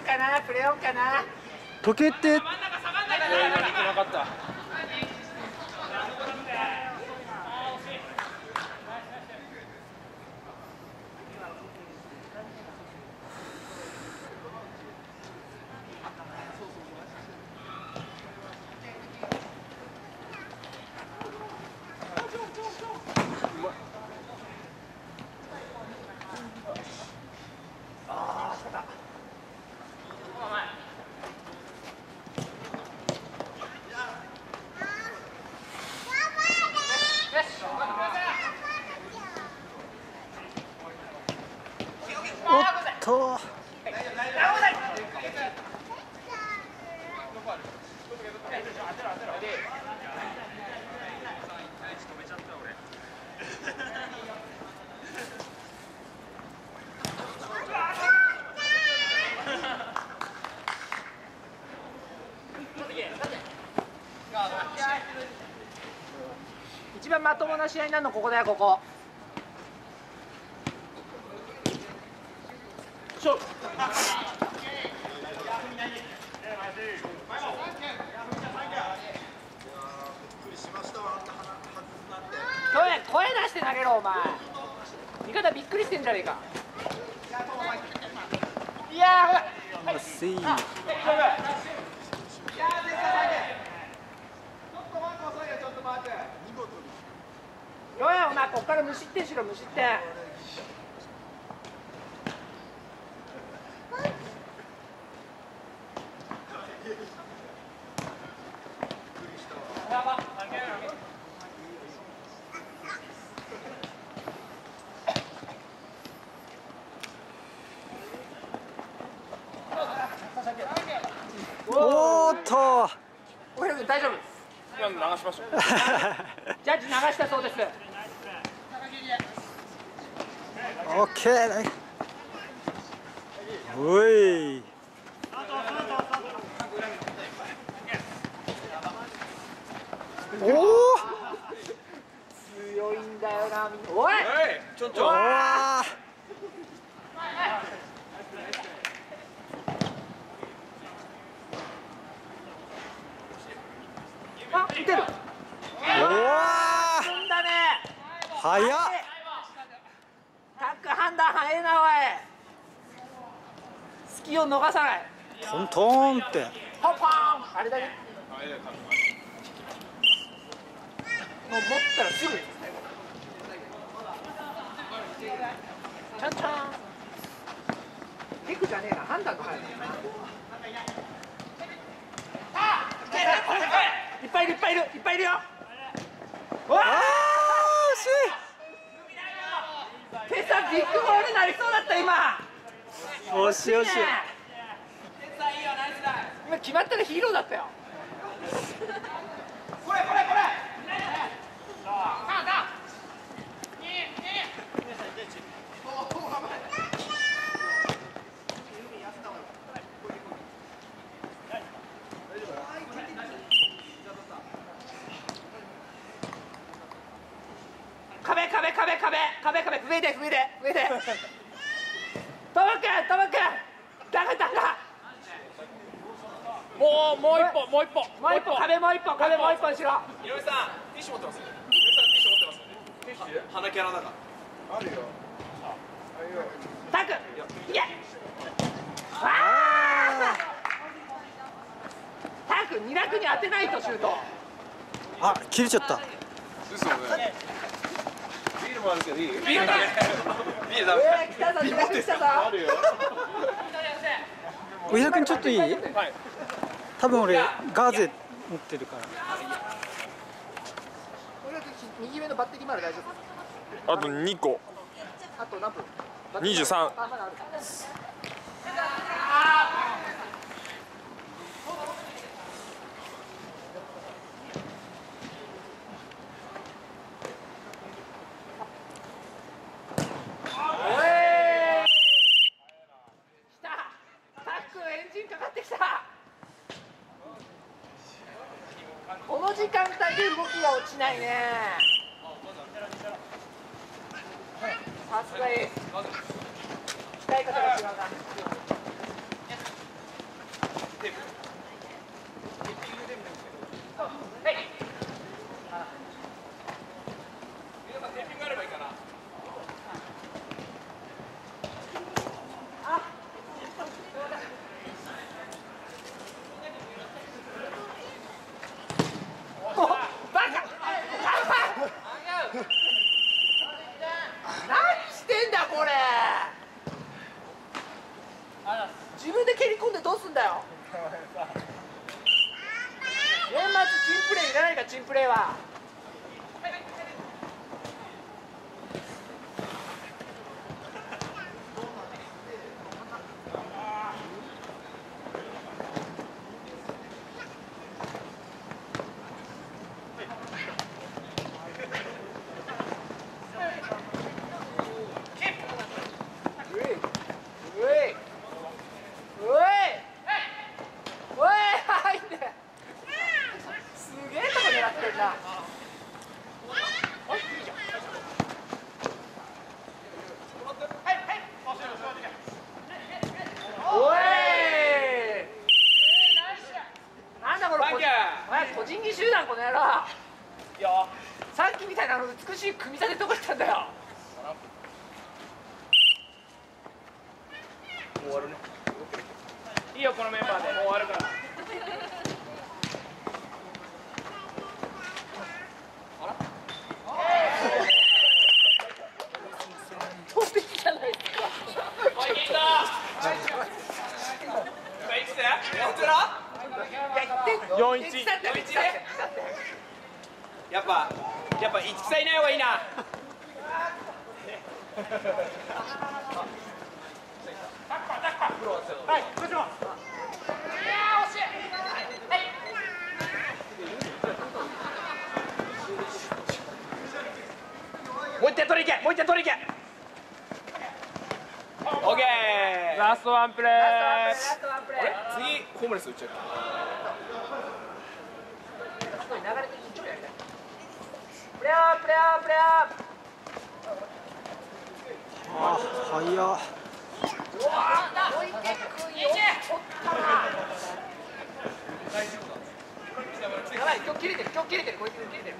かなプレオンかな。溶けて。なかったと一番まともな試合になるのここだよここ。声声出して投げろお前。味方びっくりしてんじゃねえか。いやーほらせい。お前こっから無失点しろ無失点おーっと。俺大丈夫今の流しましょうジャッジ流したそうです。オッケー。おいおお強いんだよな。みんなおい。ちょんちょんわあ打てるーおわ進んだねー早っ。タック判断早いなおい。隙を逃さない。トントンって。ポンポン。あれだねもう持ったらすぐちゃんちゃんテクじゃねえな判断が早いな。いっぱいいるいっぱいいるいっぱいいるよ。わああー今朝ビッグボールになりそうだった今。惜しい惜し。今決まったらヒーローだったよ。壁壁壁壁壁壁上で上で上でトモくんトモくんダメダメもうもう一本もう一本もう一本壁もう一本壁もう一本しろ井上さん、ティッシュ持ってます。井上さん、ティッシュ持ってます。ティッシュ？花キャラだから。あるよ。タクいけあータク二楽に当てないとシュートあ切れちゃった嘘ね。もあるけどいい？ビールダメ。ビールダメ。えー、来たぞ来たぞあるちょっといい？はい。多分俺ガーゼ持ってるから。俺右上のバッテリーまで大丈夫。あと2個。あと何分？23あまだあるおい来たタックエンジンかかってきたこの時間帯で動きが落ちないね。さすがエース使い方が違うな自分で蹴り込んでどうすんだよ年末チンプレーいらないかチンプレーはういういういうおいおい入ってすげえとこ狙ってんなおいなんだこのバンキャーお前個人技集団この野郎。さっきみたいなあの美しい組み立てどこ行ったんだよ。いいよこのメンバーで。もう終わるから飛んできじゃないですかおい銀だ今いくつやってら4-1一だって一だってやっぱやっぱ一さいない方がいいな。もう一点取り行けもう一点取り行けオッケーラストワンプレー次ホームレス打っちゃうすごい流れて一丁やりたいプレーアッププレーアッププレーアップあ早っうわ小池君よ取ったなやばい今日切れてる今日切れてる。小池君切れてる。